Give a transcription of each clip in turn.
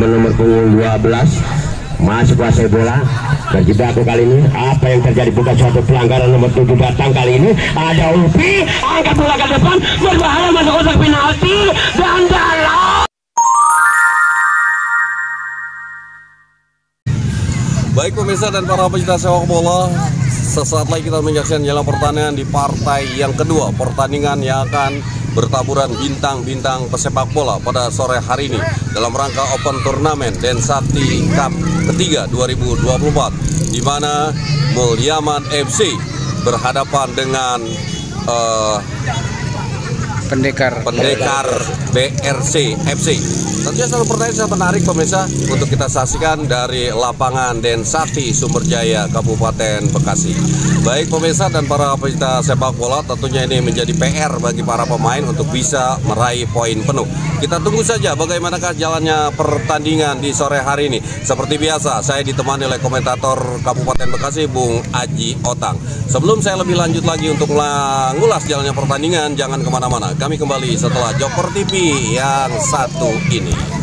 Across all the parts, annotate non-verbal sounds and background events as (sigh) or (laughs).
teman nomor punggung 12 masih kuasai bola. Terjebak kali ini apa yang terjadi? Bukan suatu pelanggaran nomor 7 datang kali ini. Ada Upi angkat bola ke depan. Berbahaya masuk kotak penalti. Dan dalam. Baik pemirsa dan para pecinta sepak bola, sesaat lagi kita menyaksikan jalan pertandingan di partai yang kedua, pertandingan yang akan bertaburan bintang-bintang pesepak bola pada sore hari ini dalam rangka Open Turnamen Den Sakti Cup ketiga 2024 di mana Mulyaman FC berhadapan dengan uh, pendekar pendekar BRC FC. Tentunya satu pertanyaan sangat menarik pemirsa untuk kita saksikan dari lapangan Den Sakti Sumberjaya Kabupaten Bekasi. Baik pemirsa dan para pecinta sepak bola tentunya ini menjadi PR bagi para pemain untuk bisa meraih poin penuh. Kita tunggu saja bagaimanakah jalannya pertandingan di sore hari ini. Seperti biasa saya ditemani oleh komentator Kabupaten Bekasi Bung Aji Otang. Sebelum saya lebih lanjut lagi untuk mengulas jalannya pertandingan jangan ke mana-mana. Kami kembali setelah Joker TV yang satu ini.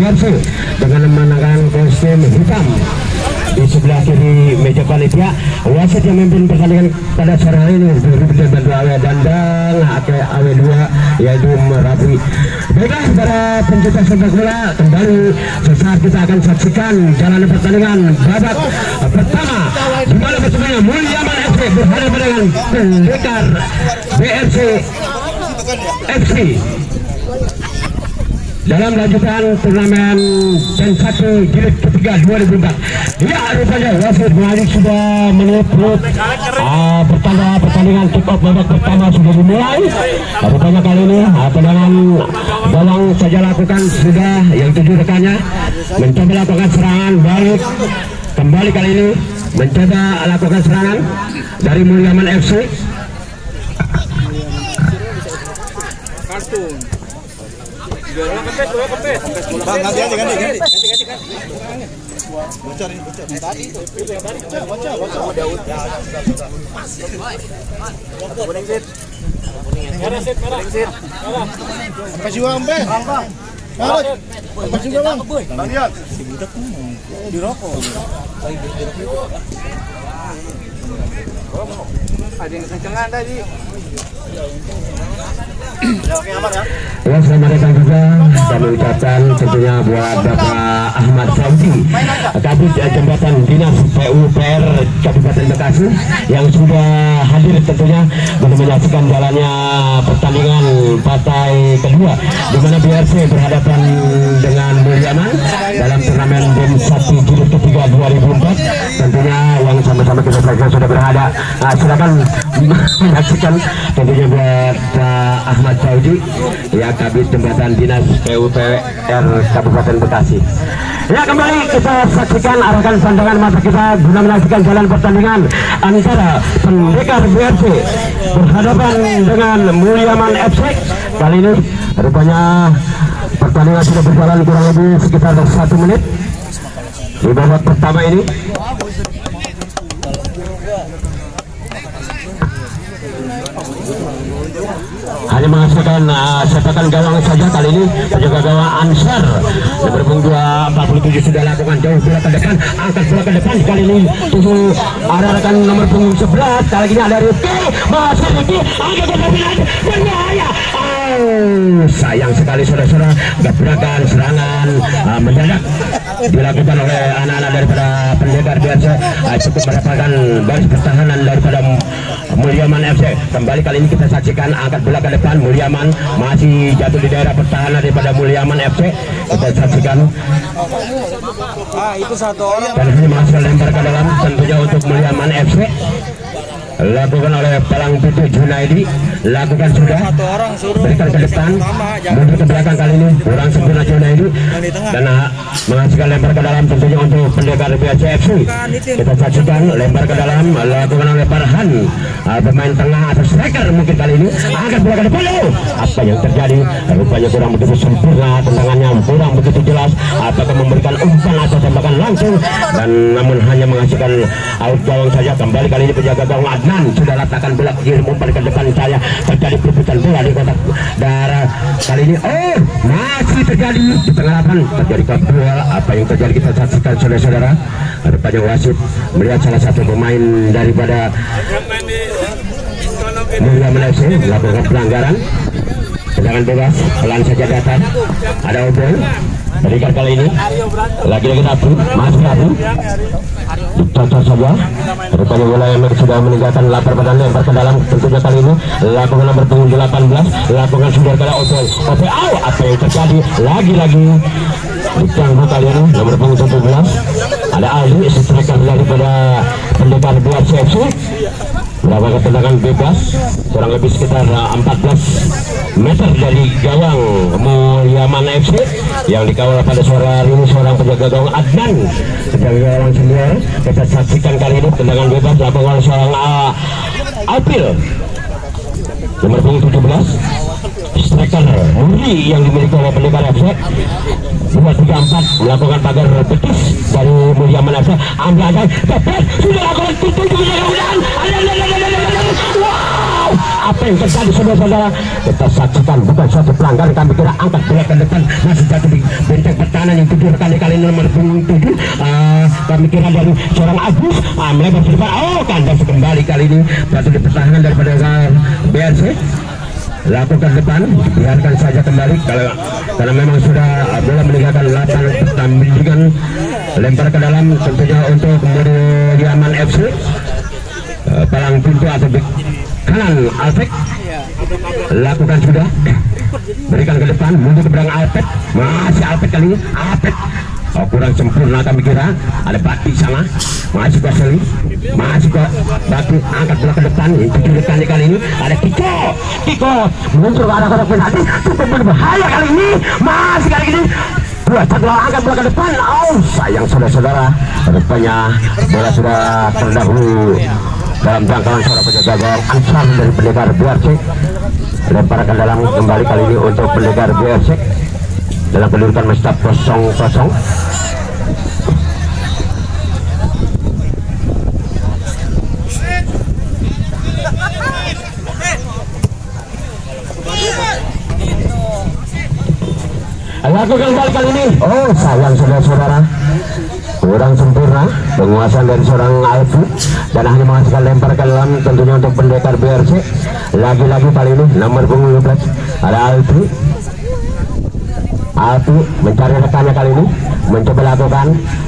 BRC dengan mengenakan kostum hitam. Di sebelah kiri meja panitia wasit yang memimpin pertandingan pada sore hari ini berbeda bantu awe dandang ake awe dua yaitu merapi. Baiklah para pencinta sepak bola kembali sesaat kita akan saksikan jalan pertandingan babak pertama. Di mana pertemuannya Mulyaman FC berhadapan dengan pendekar BRC FC dalam lanjutan turnamen dan satu jilid ketiga 2004 ya rupanya wasit Mari sudah menutup uh, pertanda pertandingan off babak pertama sudah dimulai. Rupanya kali ini uh, tendangan Bawang saja lakukan sudah yang tujuh rekannya. Mencoba lakukan serangan balik. Kembali kali ini mencoba lakukan serangan dari Mulyaman FC Bang, ganti aja, ganti, ganti. Bocor ini, bocor. Tadi. Bocor, bocor, bocor. Juga, juga, Bang? Bang. Si budak di rokok. Ada yang kencengan tadi. Selamat datang juga kami ucapkan tentunya buat Bapak Ahmad Saudi Kabit Jembatan Dinas PUPR Kabupaten Bekasi yang sudah hadir tentunya untuk menyaksikan jalannya pertandingan partai kedua di mana BRC berhadapan dengan Mulyaman dalam turnamen BEM 1 jilid ketiga 2004 tentunya yang sama-sama kita sudah berada nah, silakan menyaksikan tentunya buat Pak Ahmad Saudi ya Kabit Jembatan Dinas PUPR Kabupaten Bekasi. Ya kembali kita saksikan arahkan pandangan mata kita guna menyaksikan jalan pertandingan antara pendekar BRC berhadapan dengan Mulyaman FC kali ini rupanya pertandingan sudah berjalan kurang lebih sekitar satu menit. Di babak pertama ini hanya menghasilkan uh, sepakan gawang saja kali ini penjaga gawang Ansar. Nomor punggung 47 sudah lakukan jauh bola ke depan angkat bola ke depan kali ini. Tujuh arahkan nomor punggung 11 kali ini ada Rifki masih Rifki bola penalti berbahaya. Oh sayang sekali saudara-saudara gebrakan serangan uh, mendadak dilakukan oleh anak-anak daripada pendekar biasa uh, cukup mendapatkan baris pertahanan daripada Mulyaman FC kembali kali ini kita saksikan angkat bola ke depan. Mulyaman masih jatuh di daerah pertahanan daripada Mulyaman FC kita saksikan. Ah, itu satu orang. dan ini masih lempar ke dalam tentunya untuk Mulyaman FC lakukan oleh Palang Pitu Junaidi lakukan sudah. Satu orang suruh. Berikan ke depan. Mundur ke belakang kali ini. kurang sempurna Junaidi dan ah, menghasilkan lempar ke dalam tentunya untuk pendekar BCFC kita saksikan lempar ke dalam. Lakukan oleh Farhan. Ah, pemain tengah atau striker mungkin kali ini. Angkat bola ke depan oh, apa yang terjadi? Rupanya kurang begitu sempurna tendangannya kurang begitu jelas. Apakah memberikan umpan atau tembakan langsung? Dan namun hanya menghasilkan out gawang saja. Kembali kali ini penjaga gawang Adnan. Sudah letakkan bola ke kiri umpan ke depan saya terjadi perebutan bola di kotak darah kali ini oh masih terjadi. Di tengah lapangan terjadi kabel apa yang terjadi kita saksikan saudara-saudara. Rupanya wasit melihat salah satu pemain daripada Mulia Malaysia melakukan pelanggaran. Tendangan bebas pelan saja datang. Ada obeng berikan kali ini. Lagi-lagi Abu masih Abu cocok saja. Rupanya bola yang sudah meninggalkan lapar badan lempar ke dalam tentunya kali ini. Lakukan nomor punggung 18 lakukan sudah kala Opel Opel au apa yang terjadi? Lagi-lagi diganggu kali ini nomor punggung 17 ada Ali striker daripada pendekar buat CFC melakukan tendangan bebas? Kurang lebih sekitar uh, 14 meter dari gawang Mulyaman FC yang dikawal pada sore hari ini seorang penjaga gawang Adnan. Penjaga gawang senior kita saksikan kali ini tendangan bebas dilakukan seorang uh, Apil. Nomor punggung 17 striker Muri yang dimiliki oleh pendekar FC 234 melakukan pagar betis dari Mulyaman FC ambil aja dapat sudah lakukan tutup mudah-mudahan wow! Apa yang terjadi saudara-saudara? Kita saksikan bukan suatu pelanggaran. Kami kira angkat bola ke depan. Masih jatuh di benteng pertahanan yang tujuh kali-kali nomor tujuh. Ah, kami kira dari seorang Agus ah, melebar oh kandas kembali kali ini. Jatuh di pertahanan daripada BRC lakukan depan biarkan saja kembali. Kalau karena memang sudah uh, bola meninggalkan lapangan pertandingan lempar ke dalam tentunya untuk Yaman FC Uh, palang pintu atau di kanan Alfred lakukan sudah. Berikan ke depan mundur ke belakang Alfred masih Alfred kali ini. Alfred Oh, kurang sempurna kami kira ada Bati sana masih ke Seli masih ke Bati angkat bola ke depan itu tujuh kali kali ini ada Kiko Kiko muncul ke arah kotak penalti cukup berbahaya kali ini masih kali ini dua satu angkat bola ke depan oh sayang saudara-saudara rupanya bola sudah terdahulu dalam jangkauan suara penjaga gawang Ansar dari pendekar BRC lemparkan dalam kembali kali ini untuk pendekar BRC dalam kedudukan masih kosong kosong. Lakukan kembali kali ini. Oh sayang saudara-saudara. Kurang sempurna penguasaan dari seorang Alfu. Dan hanya menghasilkan lempar ke dalam tentunya untuk pendekar BRC lagi-lagi kali ini nomor punggung 12 ada Alfu Alfu mencari rekannya kali ini mencoba lakukan.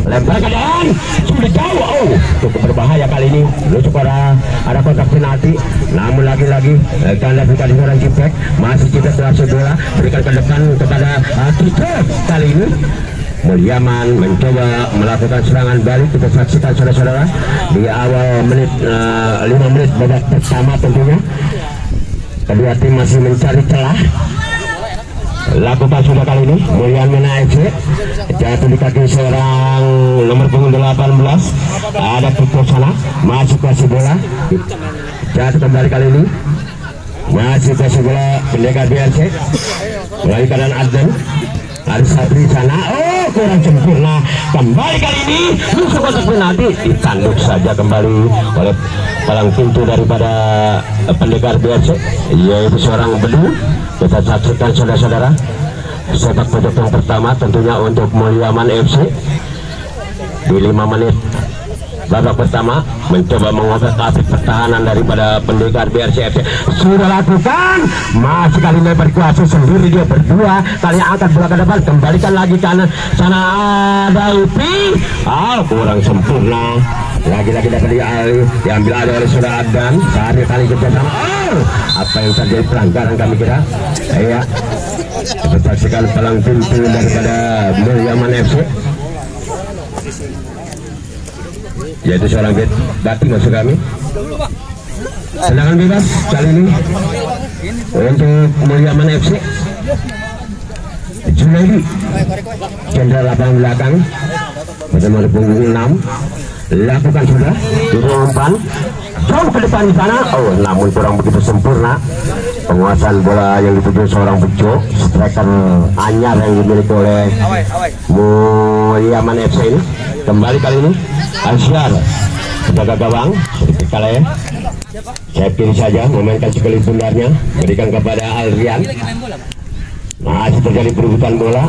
Lempar ke dalam. Sudah jauh oh. Cukup berbahaya kali ini. Lucu pada ada kotak penalti. Namun lagi-lagi eh, tanda bukan di seorang Cipek masih Cipek berhasil bola berikan ke depan kepada uh, kali ini Mulyaman mencoba melakukan serangan balik. Kita saksikan saudara-saudara. Di awal menit uh, 5 menit babak pertama tentunya. Kedua tim masih mencari celah lakukan sudah kali ini Mulyaman AFC jatuh di kaki seorang nomor punggung 18 ada Piko sana masuk kasih bola. Jatuh kembali kali ini. Masih kasih bola pendekar BRC melalui kanan Adnan. Ada Sabri sana. Oh kurang sempurna. Kembali kali ini musuh kotak penalti ditanduk saja kembali oleh palang pintu daripada pendekar BRC yaitu seorang bedu kita saksikan saudara-saudara sepak yang pertama tentunya untuk Mulyaman FC di 5 menit babak pertama mencoba mengobat api pertahanan daripada pendekar BRCFC sudah lakukan masih kali lebar kuasa sendiri dia berdua. Kali angkat bola ke depan kembalikan lagi kanan sana ada Upi. Ah kurang sempurna lagi-lagi dapat dialih diambil alih oleh saudara Adan saat kali kerjasama oh, apa yang terjadi? Pelanggaran kami kira. Iya. Saksikan palang pintu daripada Mulyaman FC yaitu seorang bet bati masuk kami. Tendangan bebas kali ini. Untuk Mulyaman FC Junaidi jenderal lapangan belakang. Bagaimana punggung 6 lakukan sudah. Di umpan jauh ke depan di sana. Oh namun kurang begitu sempurna. Penguasaan bola yang dituju seorang bejo. Striker anyar yang dimiliki oleh Mulyaman FC ini. Kembali kali ini. Asyar penjaga gawang. Sedikit kalah ya. Saya pilih saja memainkan sekali bundarnya berikan kepada Alrian masih terjadi perebutan bola.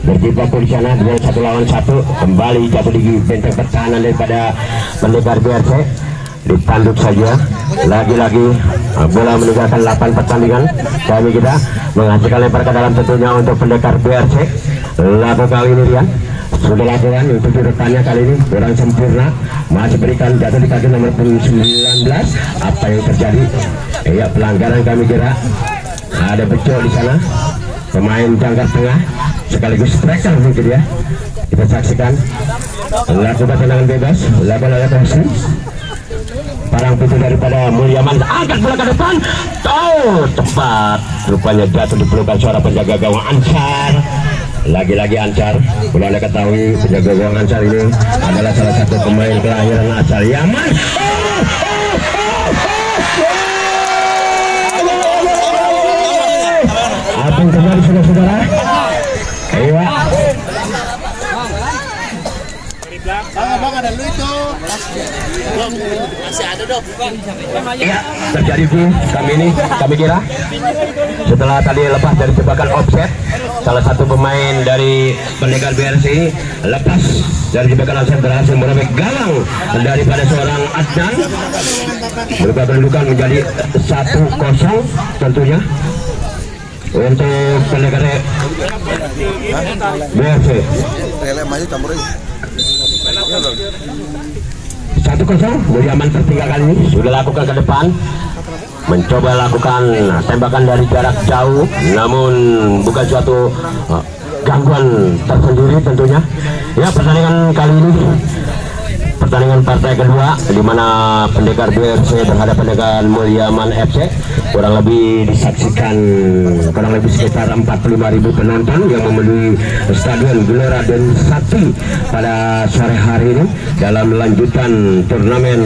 Berjibaku di sana dengan satu lawan satu. Kembali jatuh di benteng pertahanan daripada pendekar BRC ditanduk saja. Lagi-lagi uh, bola meninggalkan 8 pertandingan. Kami kita menghasilkan lempar ke dalam tentunya untuk pendekar BRC lagu kali ini Rian. Sudah yang tujuh rekannya kali ini. Kurang sempurna. Masih berikan jatuh di kaki nomor 19 apa yang terjadi? Iya pelanggaran kami kira ada beco di sana. Pemain jangkar tengah sekaligus striker mungkin ya. Kita saksikan. Lakukan tendangan bebas lakukan oleh Tosin parang pintu daripada Mulyaman angkat bola ke depan. Oh tepat. Rupanya jatuh di pelukan suara penjaga gawang Ancar. Lagi-lagi Ancar boleh anda ketahui penjaga gawang Ancar ini adalah salah satu pemain kelahiran asal Yaman yang terjadi saudara-saudara. Iya. Bang, ada lu itu. Iya, terjadi Bu, kami ini, kami kira setelah tadi lepas dari jebakan offset, salah satu pemain dari pendekar BRC lepas dari jebakan offset berhasil merobek gawang daripada seorang Adnan. Berubah kedudukan menjadi satu kosong tentunya untuk campur aja. satu kosong dari aman tertinggal kali. Ini sudah lakukan ke depan. Mencoba lakukan tembakan dari jarak jauh namun bukan suatu uh, gangguan tersendiri tentunya. Ya pertandingan kali ini pertandingan partai kedua di mana pendekar BRC berhadapan dengan Mulyaman FC kurang lebih disaksikan kurang lebih sekitar 45.000 penonton yang memenuhi Stadion Gelora dan Sakti pada sore hari ini dalam lanjutan turnamen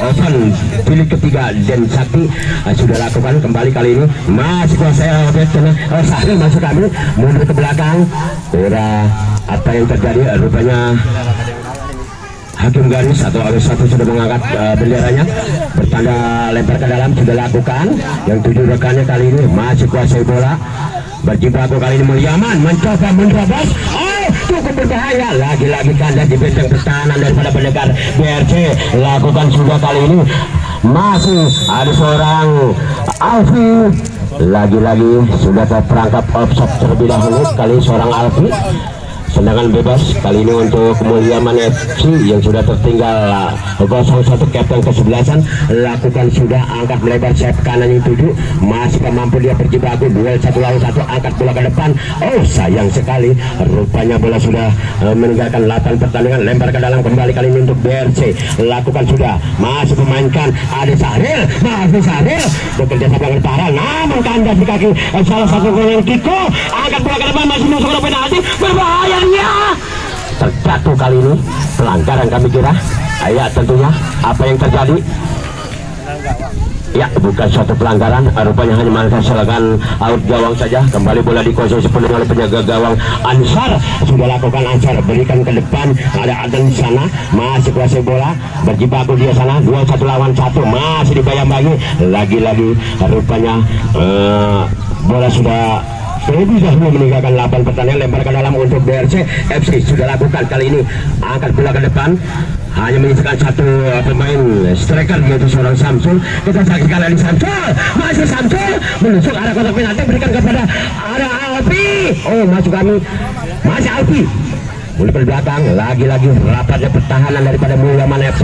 Open pilih ketiga dan Sakti. Uh, sudah lakukan kembali kali ini. Masih kuasa oh, Sahri masuk kami mundur ke belakang. Ura apa yang terjadi? Rupanya Hakim garis atau garis satu sudah mengangkat uh, benderanya. Bertanda lempar ke dalam sudah lakukan. Yang tujuh rekannya kali ini masih kuasai bola. Berjibaku kali ini Mulyaman mencoba menerobos oh cukup berbahaya. Lagi-lagi kandas di benteng pertahanan daripada pendekar BRC lakukan sudah kali ini. Masih ada seorang Alfi. Lagi-lagi sudah terperangkap offset terlebih dahulu. Kali seorang Alfi Tendangan bebas kali ini untuk Mulyaman FC yang sudah tertinggal. 01 kapten kesebelasan. Lakukan sudah angkat melebar sayap kanan yang tujuh. Masih mampu dia berjibaku duel satu lawan satu angkat bola ke depan. Oh sayang sekali. Rupanya bola sudah uh, meninggalkan 8 pertandingan lempar ke dalam kembali kali ini untuk BRC lakukan sudah. Masih memainkan Ade Sahril masih Sahril. Bekerja sama dengan parah namun kandas di kaki uh, salah satu yang Kiko. Angkat bola ke depan masih masuk ke penalti. Berbahaya dia terjatuh kali ini pelanggaran kami kira ya tentunya apa yang terjadi Ya, bukan suatu pelanggaran, rupanya hanya menghasilkan out gawang saja. Kembali bola dikuasai sepenuhnya oleh penjaga gawang Ansar. Sudah lakukan Ansar, berikan ke depan. Ada Adan di sana, masih kuasai bola. Berjibaku dia sana, dua satu lawan satu, masih dibayang-bayangi. Lagi-lagi rupanya eh, bola sudah lebih dahulu meninggalkan 8 pertandingan lempar ke dalam untuk BRC FC sudah lakukan kali ini. Angkat bola ke depan. Hanya menyisakan satu uh, pemain striker yaitu seorang Samsul. Kita saksikan lagi Samsul. Masih Samsul. Menusuk arah kotak penalti. Berikan kepada arah Alpi. Oh masuk kami. Masih Alpi. Mulai ke belakang. Lagi-lagi rapatnya pertahanan daripada Mulyaman FC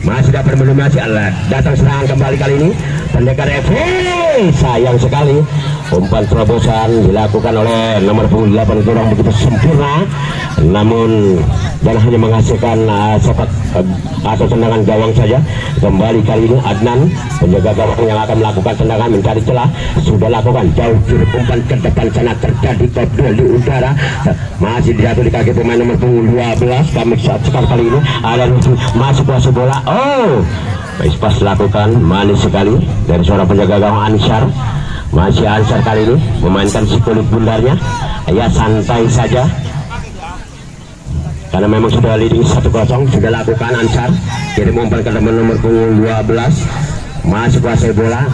masih dapat mendominasi Allah. Datang serangan kembali kali ini. Pendekar FC sayang sekali. Umpan terobosan dilakukan oleh nomor punggung 8 itu orang begitu sempurna. Namun dan hanya menghasilkan uh, sepak uh, atau tendangan gawang saja. Kembali kali ini Adnan penjaga gawang yang akan melakukan tendangan mencari celah. Sudah lakukan jauh kiri umpan ke depan sana terjadi kontrol di udara. Masih dijatuh di kaki pemain nomor punggung 12 kami saat sekali kali ini. Ada masih kuasa bola. Oh! Pas lakukan manis sekali dari seorang penjaga gawang Ansar masih Ansar kali ini memainkan si kulit bundarnya. Ya santai saja karena memang sudah leading 1-0 sudah lakukan Ansar jadi umpan ke teman nomor punggung 12 masih kuasai bola.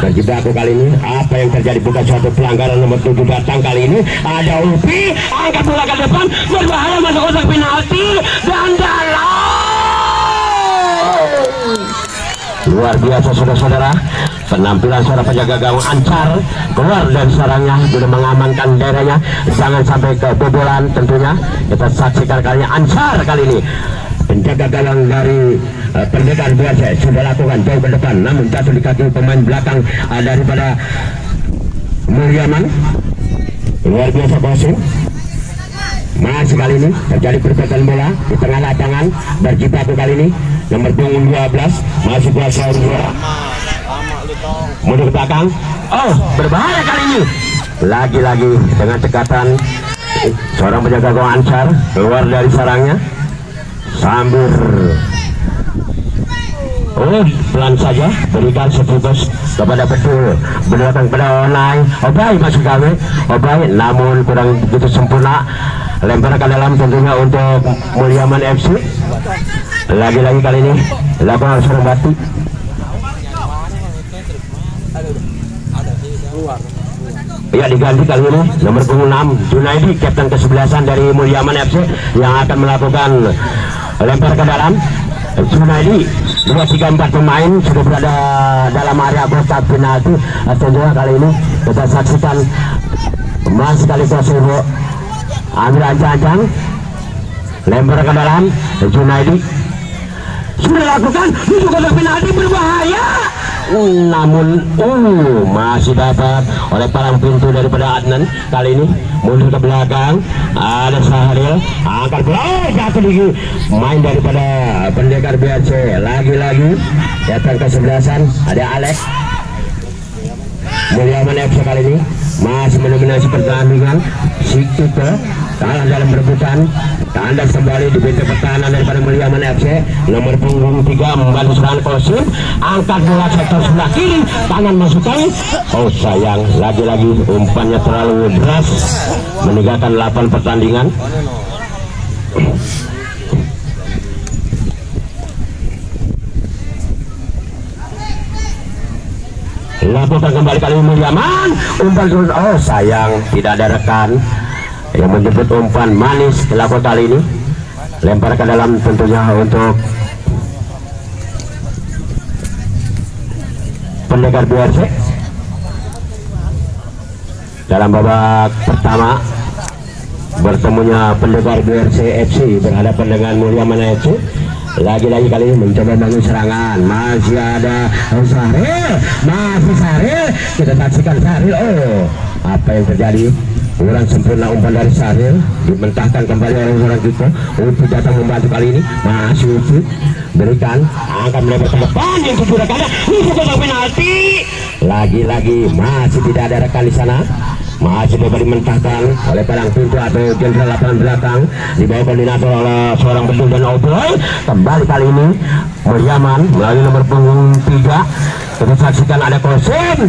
Terjebak kali ini. Apa yang terjadi? Bukan suatu pelanggaran nomor 7 datang kali ini. Ada Upi angkat bola ke depan. Berbahaya masuk kotak penalti. Dan dalam luar biasa saudara-saudara. Penampilan seorang penjaga gawang Ancar keluar dari sarangnya sudah mengamankan daerahnya. Jangan sampai kebobolan tentunya. Kita saksikan kalinya Ancar kali ini. Penjaga gawang dari uh, pendekar biasa sudah lakukan jauh ke depan. Namun jatuh di kaki pemain belakang uh, daripada Mulyaman luar biasa kosong masih kali ini terjadi pergerakan bola di tengah lapangan berjibaku kali ini. Nomor punggung 12 masih kuasa bola mundur ke belakang. Oh berbahaya kali ini. Lagi-lagi dengan cekatan seorang penjaga gawang Ansar keluar dari sarangnya. Sambil Oh, pelan saja berikan seputus kepada betul berdasarkan kepada Onai Obai masuk kami. Obai namun kurang begitu sempurna lempar ke dalam tentunya untuk Mulyaman FC lagi-lagi kali ini serang batu. Ya diganti kali ini nomor punggung 6 Junaidi kapten kesebelasan dari Mulyaman FC yang akan melakukan lempar ke dalam. Junaidi dua tiga empat pemain sudah berada dalam area kotak penalti. Tentunya kali ini kita saksikan masih kali Kosovo ambil ancang-ancang lempar ke dalam Junaidi. Sudah lakukan itu kotak penalti berbahaya. Namun uh masih dapat oleh palang pintu daripada Adnan. Kali ini mundur ke belakang. Ada Saharil angkat bola. Oh, jatuh di main daripada pendekar BRC lagi-lagi datang ke sebelasan. Ada Alex. Mulyaman FC kali ini masih mendominasi pertandingan si Tito kalah dalam rebutan tandas kembali di pintu pertahanan daripada Mulyaman FC nomor punggung 3 membantu serangan Kosim. Angkat bola sektor sebelah kiri. Tangan masuk kali oh sayang. Lagi-lagi umpannya terlalu deras. Meninggalkan 8 pertandingan lakukan kembali kali Mulyaman umpan terus. Oh sayang. Tidak ada rekan yang menyebut umpan manis dilakukan kali ini. Lempar ke dalam tentunya untuk pendekar BRC dalam babak pertama bertemunya pendekar BRC FC berhadapan dengan Mulyaman FC lagi-lagi kali ini mencoba bangun serangan. Masih ada Saril. Masih Saril. Kita saksikan Saril. Oh apa yang terjadi? Kurang sempurna umpan dari Saril. Dimentahkan kembali oleh orang kita untuk datang membantu kali ini. Masih Upi berikan. Akan melebar ke depan. Yang itu kotak penalti. Lagi-lagi masih tidak ada rekan di sana masih dapat dimentahkan oleh palang pintu atau jenderal lapangan belakang. Di bawah koordinator oleh seorang bedul dan oboy kembali kali ini Mulyaman melalui nomor punggung 3 kita saksikan ada Kosim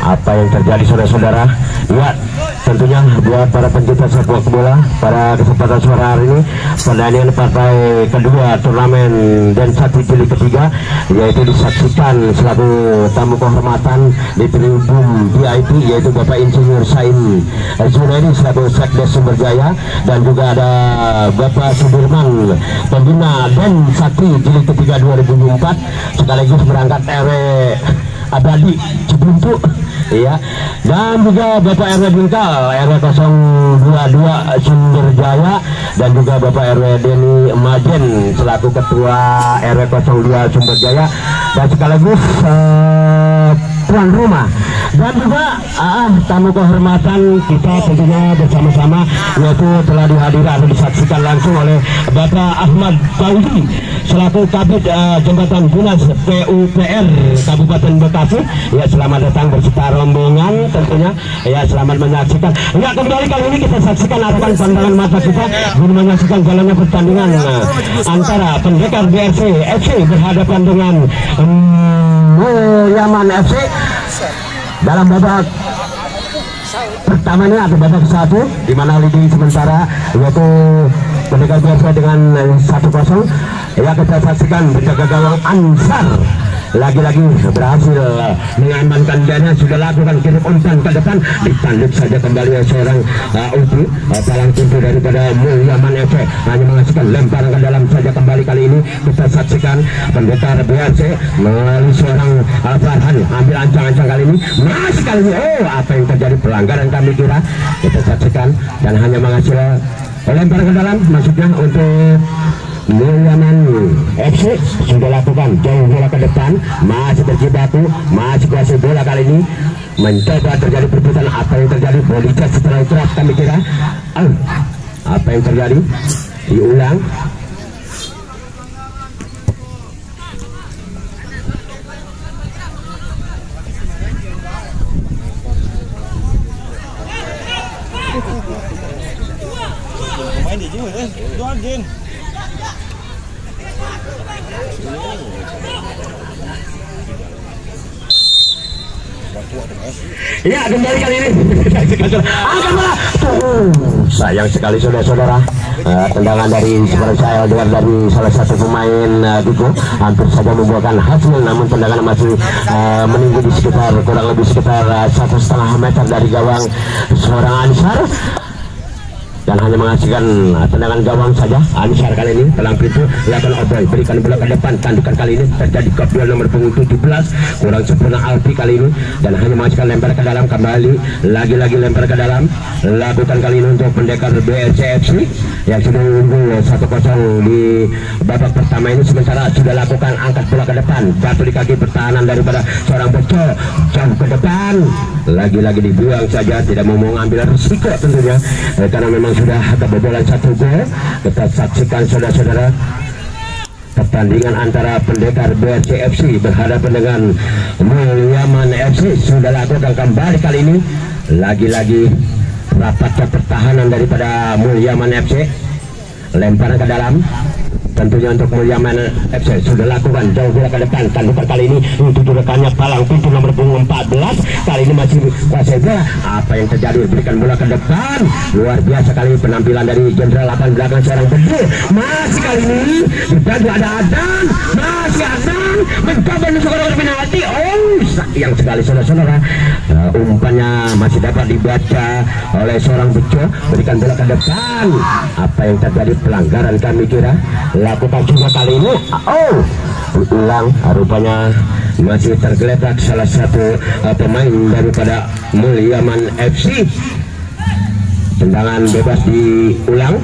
apa yang terjadi saudara-saudara? Ya tentunya buat para pencinta sepak bola pada kesempatan sore hari ini pertandingan partai kedua turnamen dan satu jeli ketiga yaitu disaksikan selaku tamu kehormatan di tribun VIP yaitu Bapak Insinyur Sain Junaidi selaku Sekdes Sumberjaya dan juga ada Bapak Sudirman pembina dan sakti jeli ketiga 2004 sekaligus berangkat RW abadi Cibuntu. Iya. Dan juga Bapak RW Bingkal RW 022 Sumber Jaya. Dan juga Bapak RW Deni Majen selaku Ketua RW 02 Sumber Jaya. Dan sekaligus uh, tuan rumah. Dan juga ah, tamu kehormatan kita tentunya bersama-sama yaitu telah dihadiri atau disaksikan langsung oleh Bapak Ahmad Fauzi selaku Kabit uh, Jembatan Bunas PUPR Kabupaten Bekasi. Ya selamat datang berserta rombongan tentunya. Ya selamat menyaksikan. Ya kembali kali ini kita saksikan arahkan pandangan mata kita. Guna menyaksikan jalannya pertandingan uh, antara pendekar BRC FC berhadapan dengan um, Yaman FC dalam babak pertamanya atau babak satu di mana leading sementara yaitu pendekar biasa dengan satu kosong. Ya kita saksikan penjaga gawang Ansar lagi-lagi berhasil mengamankan dana. Sudah lakukan kirim umpan ke depan. Ditanduk saja kembali seorang uh, Upi uh, palang pintu daripada Mulyaman FC hanya mengasihkan lemparan ke dalam saja kembali kali ini. Kita saksikan pendekar BRC melalui seorang uh, Farhan. Ambil ancang-ancang kali ini. Masih kali ini. Oh apa yang terjadi? Pelanggaran kami kira. Kita saksikan. Dan hanya menghasilkan lemparan ke dalam. Maksudnya untuk Mulyaman FC sudah lakukan jauh bola ke depan. Masih berjibaku masih kuasai bola kali ini. Mencoba terjadi perputaran apa yang terjadi? Boleh setelah itu kami kira apa yang terjadi? Diulang Main di sini, eh. Itu again. Ya kembali kali ini Tuh, Sayang sekali saudara-saudara. Uh, Tendangan dari seperti saya dengar dari salah satu pemain uh, Hampir saja membuahkan hasil Namun tendangan masih uh, di sekitar Kurang lebih sekitar satu setengah meter dari gawang Seorang Ansar hanya menghasilkan uh, tendangan gawang saja. Ansar kali ini dalam pintu. Lakukan oboy berikan bola ke depan. Tandukan kali ini terjadi gol nomor punggung 17 kurang sempurna Alfi kali ini. Dan hanya menghasilkan lempar ke dalam. Kembali lagi-lagi lempar ke dalam. Lakukan kali ini untuk pendekar BCFC yang sudah unggul 1-0 di babak pertama ini. Sementara sudah lakukan angkat bola ke depan. Jatuh di kaki pertahanan daripada seorang bocor. Jauh ke depan. Lagi-lagi dibuang saja. Tidak mau mengambil risiko tentunya. Eh, karena memang sudah kebobolan satu gol. Kita saksikan saudara-saudara pertandingan antara pendekar BRCFC berhadapan dengan Mulyaman FC sudah lakukan kembali kali ini lagi-lagi rapatnya pertahanan daripada Mulyaman FC lemparan ke dalam tentunya untuk Mulyaman FC sudah lakukan jauh bola ke depan. Tandukan kali ini untuk rekannya palang pintu nomor punggung 14 kali ini masih bola. Apa yang terjadi? Berikan bola ke depan. Luar biasa kali penampilan dari jenderal 8 belakang seorang bedul masih kali ini dibantu ada Adan masih Adan orang penalti oh sayang sekali saudara-saudara. Uh, umpannya masih dapat dibaca oleh seorang bejo. Berikan bola ke depan. Apa yang terjadi? Pelanggaran kami kira. Lakukan juga kali ini. Oh ulang rupanya masih tergeletak salah satu uh, pemain daripada Mulyaman FC tendangan bebas diulang.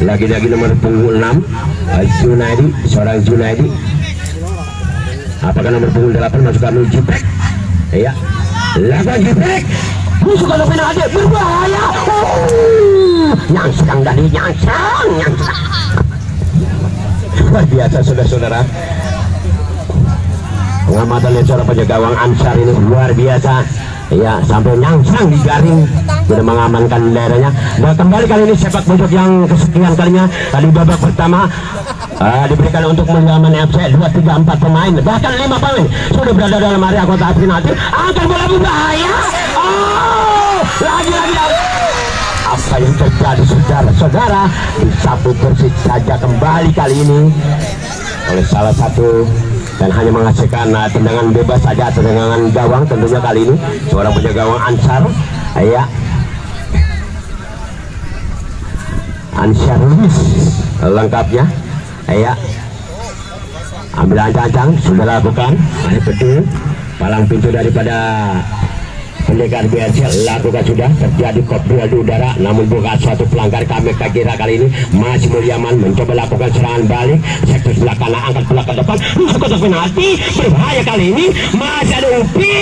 Lagi-lagi nomor punggung 6 uh, Junaidi seorang Junaidi apakah nomor punggung 8 masukkan Jipek iya. Lakukan Jipek masukkan penalti berbahaya. Oh, nyangsang tadi nyangsang luar biasa saudara-saudara. Pengamatan seorang penjaga gawang Ansar ini luar biasa. Ya sampai nyangsang di garing sudah mengamankan daerahnya. Dan kembali kali ini sepak pojok yang kesekian kalinya. Kali babak pertama uh, diberikan untuk Mulyaman FC 2, 3, 4 pemain bahkan 5 pemain sudah berada dalam area kotak penalti angkat bola berbahaya. Oh lagi-lagi apa yang terjadi saudara-saudara disapu bersih saja kembali kali ini oleh salah satu dan hanya menghasilkan uh, tendangan bebas saja tendangan gawang tentunya kali ini. Seorang penjaga gawang Ansar. Ya Ansar Lubis lengkapnya. Ya ambil ancang-ancang. Sudah lakukan betul palang pintu daripada pendekar BRC lakukan sudah terjadi kop duel di udara. Namun bukan suatu pelanggar kami kira kali ini. Masih Mulyaman mencoba lakukan serangan balik. Sektor sebelah kanan angkat bola ke depan. Masuk penalti. Berbahaya kali ini. Masih ada Upi.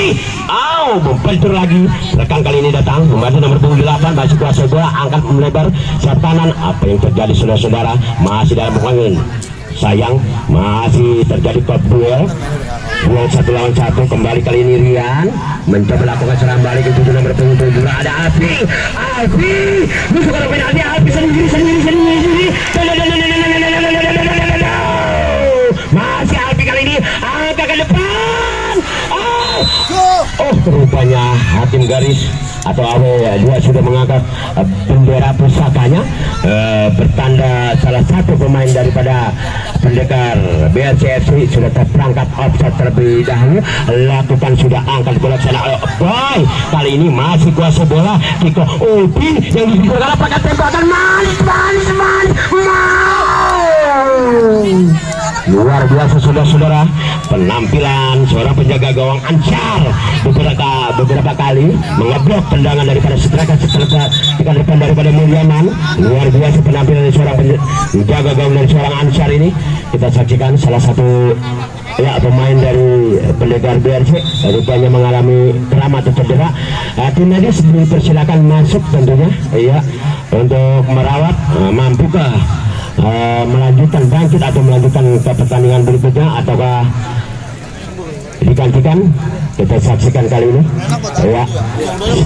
Oh mempentur lagi. Rekan kali ini datang. Membantu nomor 28 masih kuasa bola angkat melebar. Sayap kanan apa yang terjadi saudara-saudara? Masih dalam pengangin sayang masih terjadi kop duel Duel satu lawan satu kembali kali ini Rian. Mencoba lakukan serangan balik itu nomor punggung tujuh. Ada Alfi. Alfi! Musuh kalau penalti Alfi sendiri sendiri sendiri masih Alfi kali ini. Angka ke depan. Oh! Oh rupanya hakim garis atau AW dua sudah mengangkat uh, bendera pusakanya uh, bertanda salah satu pemain daripada pendekar BRCFC sudah terperangkap offset terlebih dahulu. Lakukan sudah angkat bola sana. Oleh boy kali ini masih kuasa bola. Kiko Upin yang digunakan pakai tembakan manis manis manis. Luar biasa saudara-saudara penampilan seorang penjaga gawang Ancar. Beberapa beberapa kali mengeblok tendangan daripada striker setelah depan daripada Mulyaman luar biasa penampilan dari seorang penjaga gawang dari seorang Ancar ini. Kita saksikan salah satu ya pemain dari pendekar BRC rupanya mengalami trauma atau cedera. Uh, tim medis dipersilakan masuk tentunya. Ya untuk merawat uh, mampukah uh, melanjutkan bangkit atau melanjutkan ke pertandingan berikutnya ataukah digantikan? Kita saksikan kali ini. Ya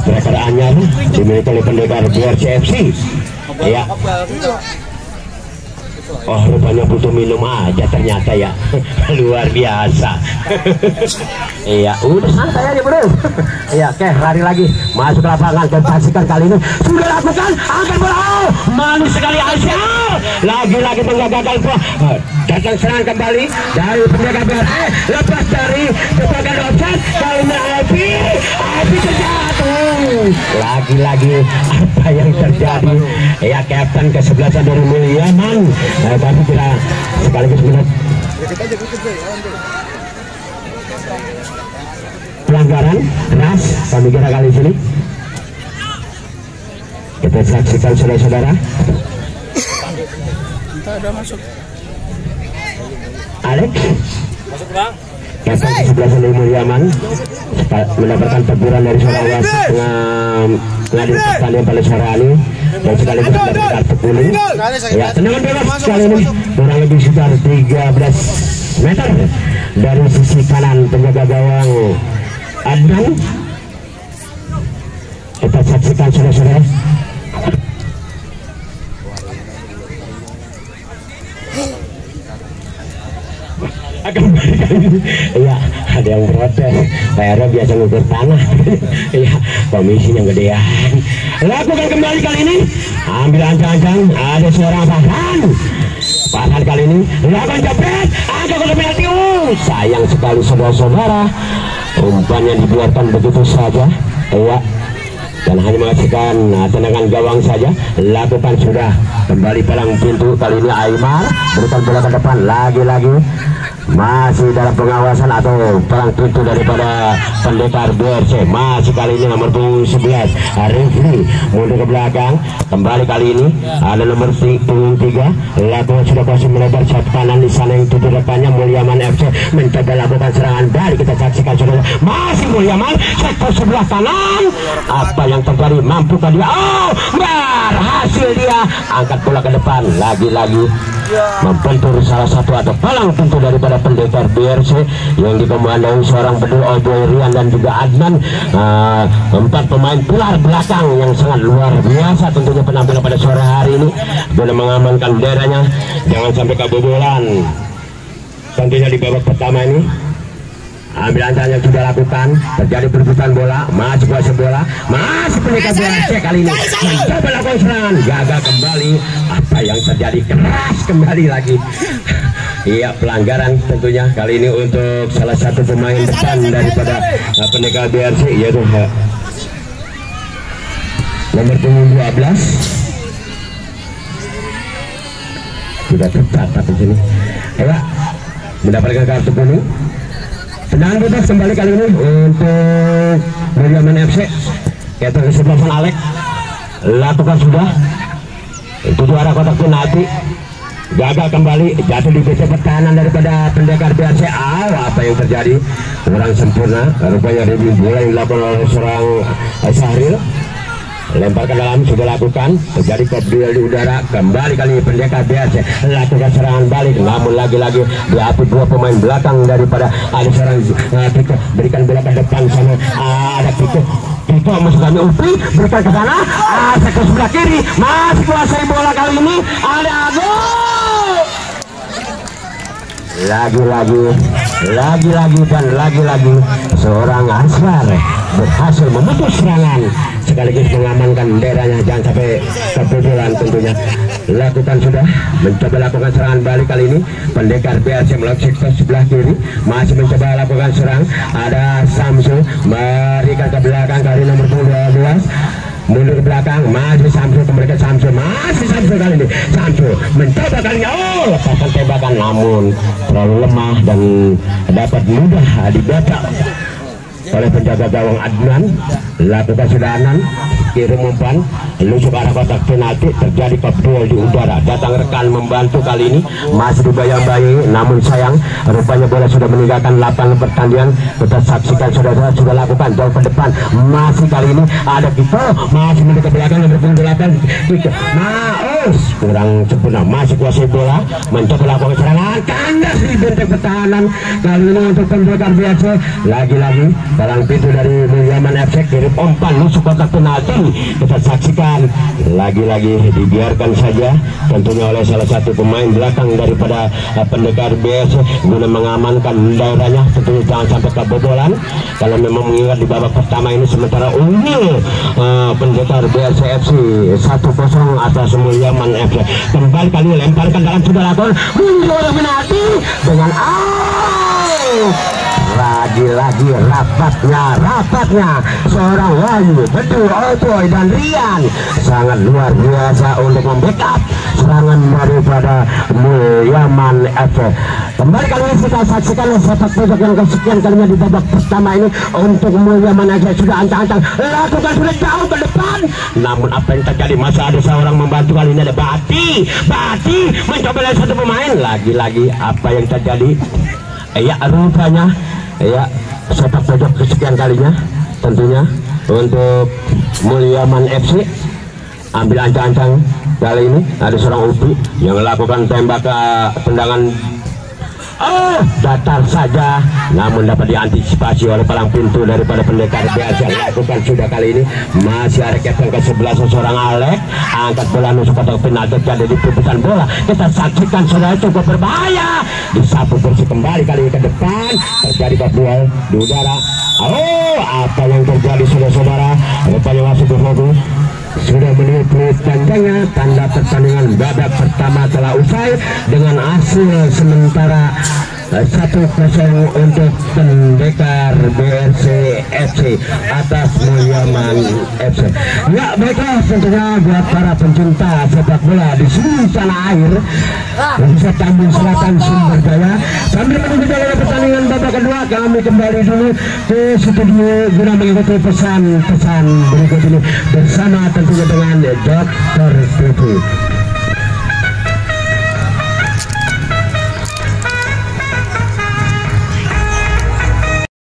striker anyar dimiliki oleh pendekar BRCFC ya Oh rupanya butuh minum aja ternyata ya. (laughs) Luar biasa. (laughs) Iya udah. Santai aja bro. Iya oke lari lagi. Masuk lapangan dan pastikan kali ini. Sudah lakukan angkat bola oh, manis sekali Aisyah. Lagi-lagi menggagalkan bola datang serang kembali dari penjaga bola eh lepas dari kebagan offset kali ini Alpi Alpi terjatuh lagi-lagi apa yang terjadi? Ya kapten kesebelasan dari Mulyaman nah, tapi kita sekaligus melihat pelanggaran ras kami kira kali sini kita saksikan saudara-saudara. Alex? Masuk bang. Kesebelasan dari Mulyaman mendapatkan teguran dari seorang wasit pengadil pertandingan pada sore hari dan sekaligus mendapat kartu kuning. Ya, tendangan bebas kali ini kurang lebih sekitar 13 meter dari sisi kanan penjaga gawang Adnan. Kita saksikan saudara-saudara. Iya ada yang protes. PR biasa ngukur tanah. Iya komisinya gedean lakukan kembali kali ini. Ambil ancang-ancang. Ada seorang Farhan Farhan kali ini. Lakukan jepret. Ada ke penalti. Uh, sayang sekali saudara-saudara. Umpannya dibiarkan begitu saja. Iya. Dan hanya menghasilkan nah, tendangan gawang saja. Lakukan sudah. Kembali palang pintu kali ini Aymar. Berikan bola ke depan. Lagi-lagi masih dalam pengawasan atau perang pintu daripada pendekar BRC masih kali ini nomor 11 Rifli mundur ke belakang. Kembali kali ini ada nomor punggung 3 lakukan sudah kosong melebar. Shot kanan di sana yang tutup depannya Mulyaman FC mencoba lakukan serangan. Balik kita saksikan saudara masih Mulyaman. Sektor sebelah kanan. Apa yang terjadi? Mampukah dia? Oh berhasil dia. Angkat bola ke depan. Lagi-lagi membentur salah satu atau palang pintu daripada daripada pendekar BRC yang dikomandoi seorang bedul Oboy Rian dan juga Adnan. Uh, empat pemain pilar belakang yang sangat luar biasa tentunya penampilan pada sore hari ini. Guna mengamankan daerahnya jangan sampai kebobolan. Tentunya di babak pertama ini ambil ancaman yang sudah lakukan. Terjadi perebutan bola. Masih kuasa bola. Masih pendekar BRC kali ini. mencoba lakukan serangan. Gagal kembali. Apa yang terjadi? Keras kembali lagi. Iya pelanggaran tentunya kali ini untuk salah satu pemain depan daripada uh, pendekar BRC yaitu uh, nomor punggung 12 sudah tercatat di sini. Ayo mendapatkan kartu kuning. Tendangan bebas kembali kali ini untuk Benjamin FC yaitu kesempatan Alek. Lakukan sudah. Tujuh arah kotak penalti. Gagal kembali jatuh di BC pertahanan daripada pendekar BRC Aw, apa yang terjadi? Kurang sempurna. Rupanya review bola yang dilakukan oleh seorang Sahril lempar ke dalam sudah lakukan. Terjadi kop duel di udara. Kembali kali pendekar BRC lakukan serangan balik. Namun lagi-lagi diapit dua pemain belakang daripada ada seorang uh, berikan bola ke depan sana. Ah, ada Tiko Tiko masukkannya Upi berikan ke sana. Ah, ke sebelah kiri. Masih kuasai bola kali ini. Ada gol! Lagi-lagi lagi-lagi dan lagi-lagi seorang Ansar berhasil memutus serangan. Sekaligus mengamankan daerahnya jangan sampai kebobolan tentunya. Lakukan sudah mencoba lakukan serangan balik kali ini. Pendekar BRC melakukan sektor sebelah kiri. Masih mencoba lakukan serang. Ada Samsul berikan ke belakang kali nomor 12 mundur ke belakang maju Samsul kembali ke Samsul. Masih Samsul kali ini. Samsul mencoba kali ini. Oh lepaskan tembakan namun terlalu lemah dan dapat mudah dibaca oleh penjaga gawang Adnan lakukan sudahan kirim umpan lusuk arah kotak penalti terjadi duel di udara. Datang rekan membantu kali ini masih dibayang-bayangi namun sayang rupanya bola sudah meninggalkan lapangan pertandingan. Kita saksikan saudara sudah lakukan jauh ke depan. Masih kali ini ada kita masih mendekat belakang delapan Kiko Maus kurang sempurna. Masih kuasai bola mencoba lakukan serangan kandas di benteng pertahanan. Kali ini untuk pendekar biasa. Lagi-lagi palang pintu dari Mulyaman FC kirim umpan lusuk kotak penalti kita saksikan. Lagi-lagi dibiarkan saja. Tentunya oleh salah satu pemain belakang daripada uh, pendekar BS guna mengamankan daerahnya tentunya jangan sampai kebobolan. Kalau memang mengingat di babak pertama ini sementara unggul uh, pendekar BS FC 1-0 atas Mulyaman FC kembali kali lemparkan dalam sudah lakukan penalti dengan out lagi-lagi rapatnya rapatnya. Seorang Wahyu betul Oboy dan Rian. Sangat luar biasa untuk membackup serangan daripada Mulyaman FC kembali kali ini kita saksikan sepak pojok yang kesekian kalinya di babak pertama ini. Untuk Mulyaman FC sudah ancang-ancang lakukan sudah jauh ke depan. Namun apa yang terjadi? Masa ada seorang membantu kali ini? Ada Bati. Bati mencoba lagi satu pemain. Lagi-lagi apa yang terjadi? Ya rupanya ya sepak pojok kesekian kalinya tentunya. Untuk Mulyaman FC ambil ancang-ancang kali ini. Ada seorang Upi yang melakukan tembak tendangan. Oh, datar saja namun dapat diantisipasi oleh palang pintu daripada pendekar biasa lakukan sudah kali ini. Masih ada captain ke sebelah seorang Alek angkat bola nusuk atau penalti jadi di putusan bola. Kita saksikan saudara cukup berbahaya. Disapu bersih kembali kali ini ke depan. Terjadi duel di udara oh apa yang terjadi saudara-saudara? Rupanya masih berlaku. Sudah menit-menit panjangnya tanda pertandingan babak pertama telah usai dengan hasil sementara satu kosong untuk pendekar BRC FC atas Mulyaman FC. Ya baiklah tentunya buat para pencinta sepak bola di seluruh tanah air Indonesia Tambun Selatan Sumber Jaya sambil menunggu jalannya pertandingan babak kedua kami kembali dulu ke studio guna mengikuti pesan-pesan berikut ini bersama tentunya dengan Dr. Tutu.